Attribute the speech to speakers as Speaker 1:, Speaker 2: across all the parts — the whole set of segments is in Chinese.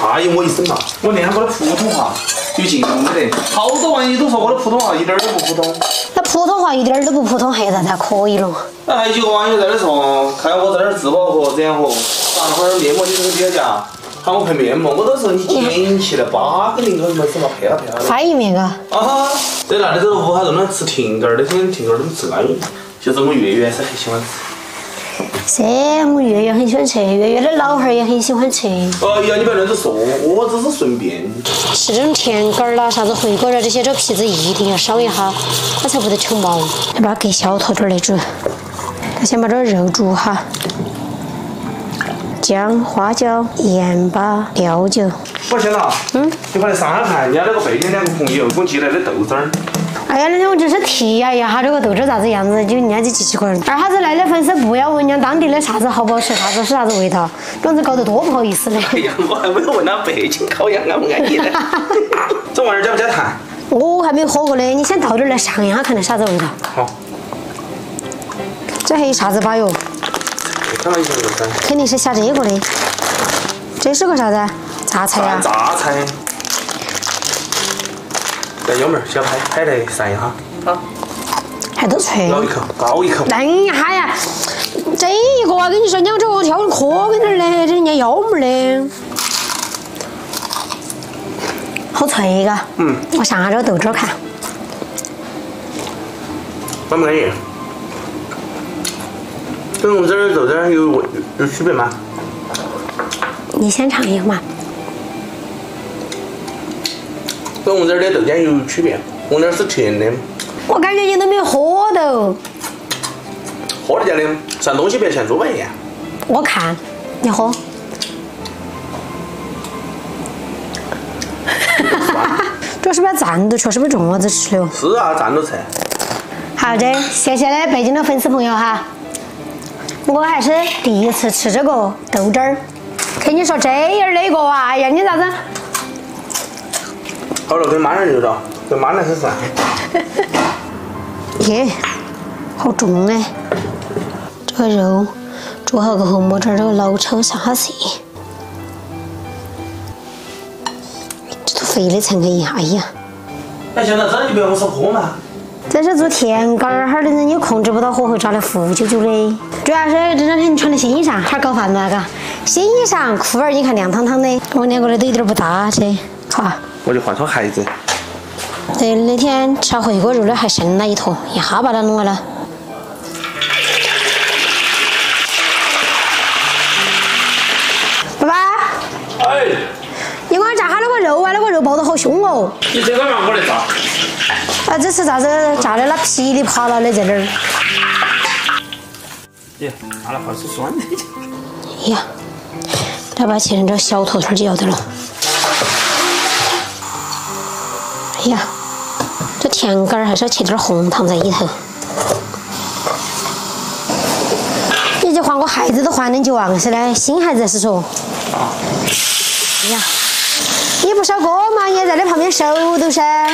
Speaker 1: 大一模一身嘛。我练我的普通话有进步没得？好多网友都说我的普通话一点儿都不普通。
Speaker 2: 那普通话一点儿都不普通，还有啥子还可以了？
Speaker 1: 那还有几个网友在那说，看我在那儿自保和然后打会儿面膜，你这个比较假，喊我拍面膜，我都说你捡起来八个零头没事嘛，拍了拍了。
Speaker 2: 翻一面嘎。
Speaker 1: 啊哈！在那里头屋哈都能吃甜干儿，那天甜干儿都没吃干，就是我月月是很喜欢吃。
Speaker 2: 噻，我月月很喜欢吃，月月的老汉儿也很喜欢吃。
Speaker 1: 哎呀，你不要乱子说，我只是顺便。
Speaker 2: 吃这种甜干儿啦，啥子回锅肉这些，这皮子一定要烧一下，它才不得抽毛。要把它隔小坨点儿来煮。先把这肉煮哈，姜、花椒、盐巴、料酒。
Speaker 1: 我先了，
Speaker 2: 嗯，
Speaker 1: 你快来上海看，人家那个背景两个朋友给我寄来的豆汁儿。
Speaker 2: 哎呀，那天我就是体验一下这个豆汁咋子样子，就人家就奇奇怪怪。二哈子来的粉丝不要问人家当地的啥子好不好吃，啥子是啥子味道，这样子搞得多不好意思嘞。
Speaker 1: 哎呀，我还没有问他北京烤鸭安不安逸呢。这玩意儿加不加糖？
Speaker 2: 我还没有喝过嘞，你先倒点儿来尝一下，看看啥子味道。
Speaker 1: 好，
Speaker 2: 这还有啥子吧哟？肯定是下这个的。这是个啥子？榨菜呀、
Speaker 1: 榨菜。来，幺妹儿，小拍拍来散一下。好，
Speaker 2: 还都脆。
Speaker 1: 咬一口，咬一口。
Speaker 2: 等一下呀，这一个啊，跟你说，你要这个挑壳跟那儿嘞，这人家幺妹儿的，好脆嘎。
Speaker 1: 嗯。
Speaker 2: 我上下这个豆汁儿看，
Speaker 1: 满不满意？跟我们这儿豆汁儿有有有区别吗？
Speaker 2: 你先尝一个嘛。
Speaker 1: 跟我们这儿的豆浆有区别，我们这儿是甜的，
Speaker 2: 我感觉你都没有喝到，
Speaker 1: 喝得见的，像东西别像猪八一样。
Speaker 2: 我看你喝。这是不是蘸着吃，是不中我子吃的哦？
Speaker 1: 是啊，蘸着吃。
Speaker 2: 好的，谢谢嘞，北京的粉丝朋友哈。我还是第一次吃这个豆汁儿，跟你说这样的一个啊，哎呀，你咋子？
Speaker 1: 好了，给妈点牛肉，给妈来吃饭。
Speaker 2: 耶，好重哎！这个肉煮好过后抹点儿这个老抽上下色，这都肥的成个样，哎呀！
Speaker 1: 那现在这就不要我说喝嘛。
Speaker 2: 这是做甜干儿哈儿的人，你控制不到火候，炸的糊啾啾的。主要是这两天你穿的新衣裳，哈儿搞饭了，嘎。新衣裳裤儿你看亮堂堂的，我两个的都有点不搭起，好。
Speaker 1: 我就换双鞋子。
Speaker 2: 对，那天吃回锅肉的还剩了一坨，一下把它弄完了。爸爸，
Speaker 1: 哎，
Speaker 2: 你给我炸下那个肉啊，那个肉爆得好凶哦！
Speaker 1: 你这个让我来炸。
Speaker 2: 啊，这是啥子炸的？那噼里啪啦的在那儿。
Speaker 1: 耶，拿了好是酸的。
Speaker 2: 哎呀，他把切成这小坨坨就要得了。哎呀，这甜干儿还是要切点红糖在里头。你就换个孩子都换的就忘事嘞，新孩子是说。哎呀，你不烧锅嘛，你也在那旁边收都噻，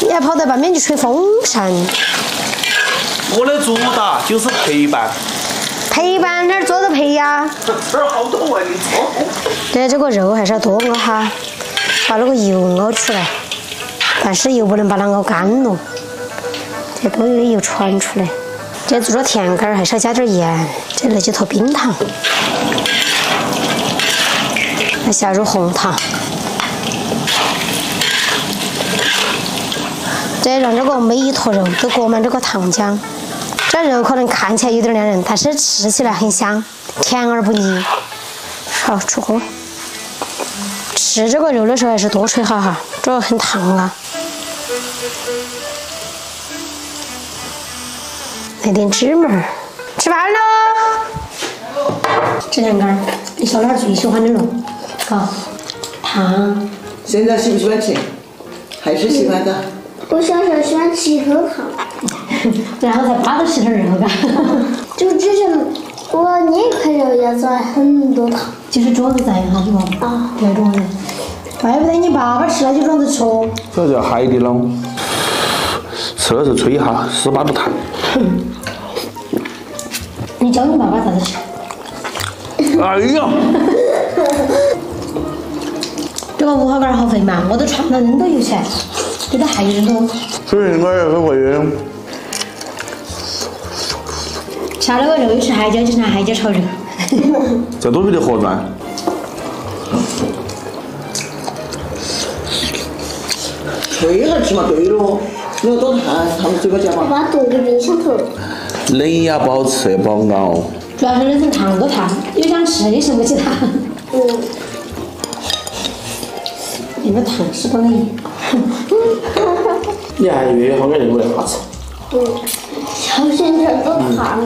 Speaker 2: 你还跑到旁边去吹风扇。
Speaker 1: 我的主打就是陪伴。
Speaker 2: 陪伴哪儿做的陪呀？
Speaker 1: 这儿好多蚊子。
Speaker 2: 对，这个肉还是要多熬哈，把那个油熬出来，但是又不能把它熬干了，这多余的油传出来。这做了甜干儿还是要加点盐，再来几坨冰糖，再下入红糖，再让这个每一坨肉都裹满这个糖浆。这肉可能看起来有点凉人，但是吃起来很香，甜而不腻。好，出锅。吃这个肉的时候还是多吹哈哈，这个很烫啊。来点芝麻儿，吃饭喽。吃两根儿，你小老儿最喜欢的了，好。糖，
Speaker 3: 现在喜不喜欢吃？还是喜欢的。
Speaker 4: 我小时候喜欢吃喝糖，
Speaker 2: 然后再扒着吃点肉干。
Speaker 4: 就之前我那一块肉要做很多糖。
Speaker 2: 就是桌子在哈是吧？
Speaker 4: 啊，
Speaker 2: 对桌子。怪不得你爸爸吃了就这样子吃哦。
Speaker 1: 这叫海底捞。吃的时候吹一下，十八度烫。
Speaker 2: 你教你爸爸咋子吃？
Speaker 1: 哎呀！
Speaker 2: 这个五花干儿好肥嘛，我都穿了那么多油钱，这个还有点多。
Speaker 1: 所以我也很会。
Speaker 2: 下了个肉是海椒，就是拿海椒炒肉。
Speaker 1: 这肚皮的合转。
Speaker 3: 吹一下吃嘛对喽，你要多烫，烫到嘴巴夹嘛。
Speaker 4: 把它冻给冰箱头。
Speaker 1: 冷压不好吃，不好熬。
Speaker 2: 主要是冷成烫多烫，有想吃的时候不起烫。
Speaker 4: 嗯。
Speaker 2: 那个烫死不累。
Speaker 1: 你还以为后面那个好吃？
Speaker 4: 嗯，小心点，都烫。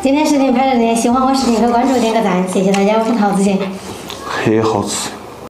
Speaker 2: 今天视频拍到这里，喜欢我视频可关注点个赞，谢谢大家，我是桃子姐。
Speaker 1: 很好吃。